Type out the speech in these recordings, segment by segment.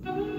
you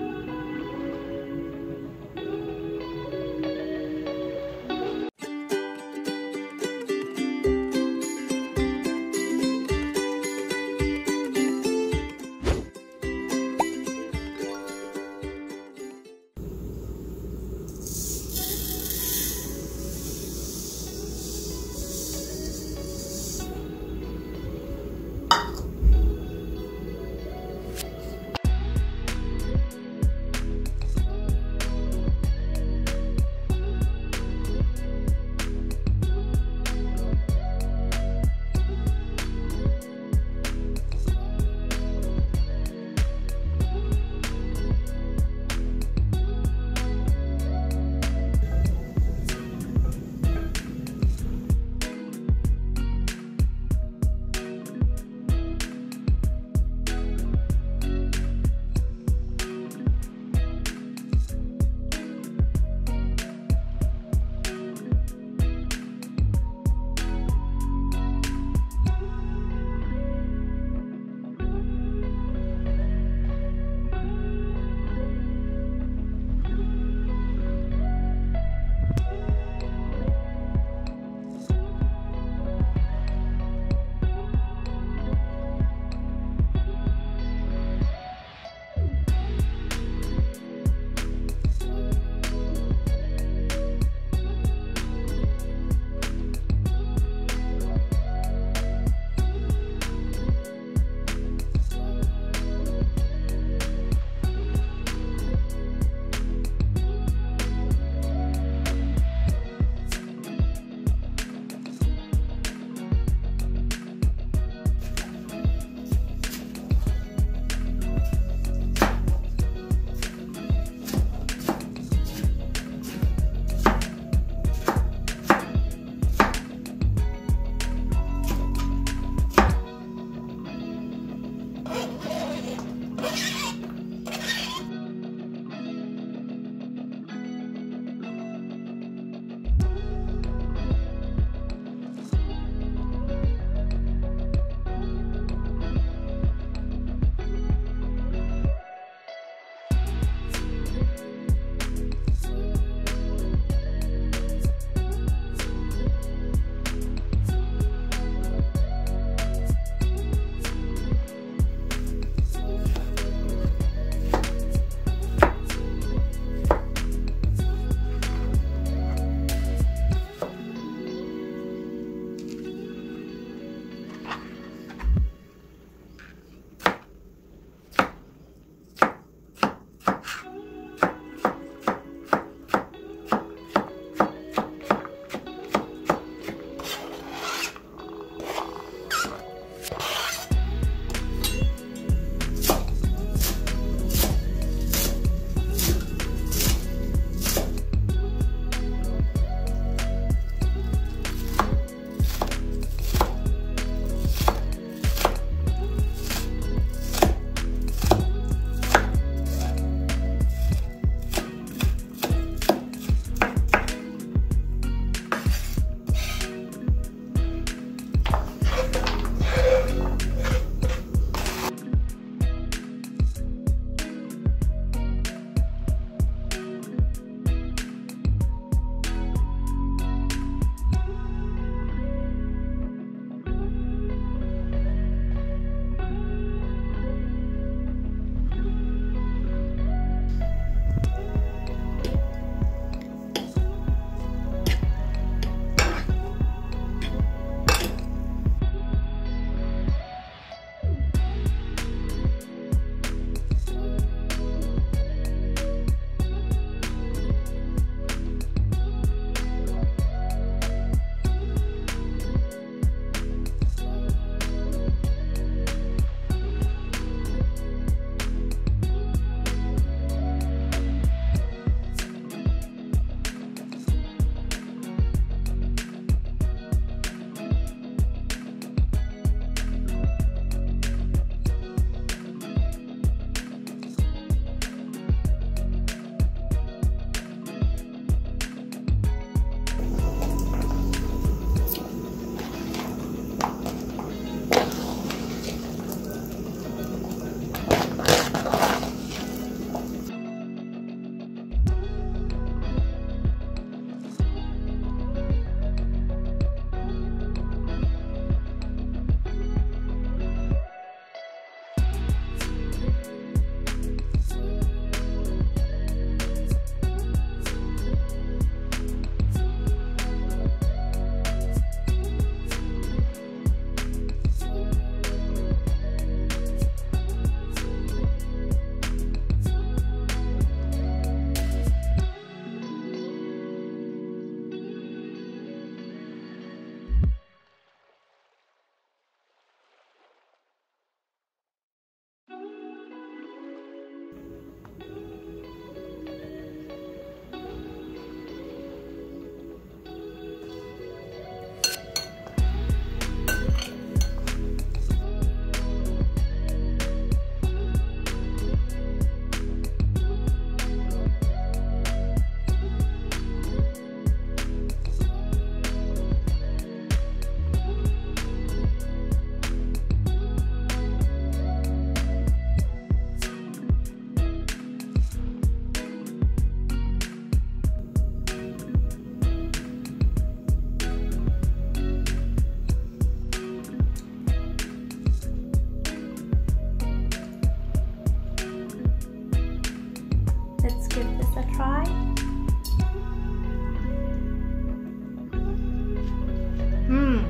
Mmm.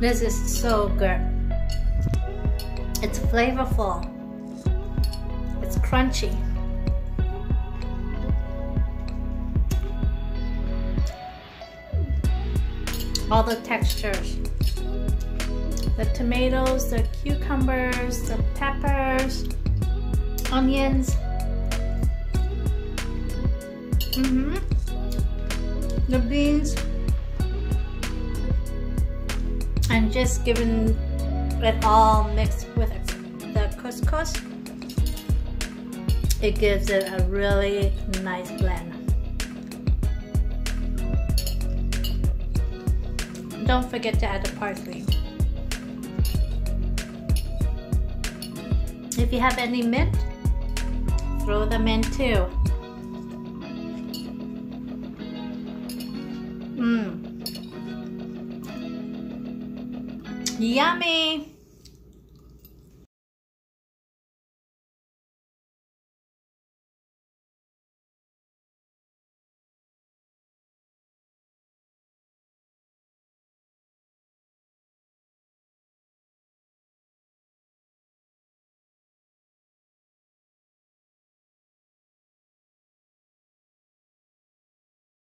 This is so good. It's flavorful. It's crunchy. All the textures. The tomatoes, the cucumbers, the peppers, onions. Mm-hmm. The beans. And just giving it all mixed with the couscous. It gives it a really nice blend. Don't forget to add the parsley. If you have any mint, throw them in too. Mmm. Yummy!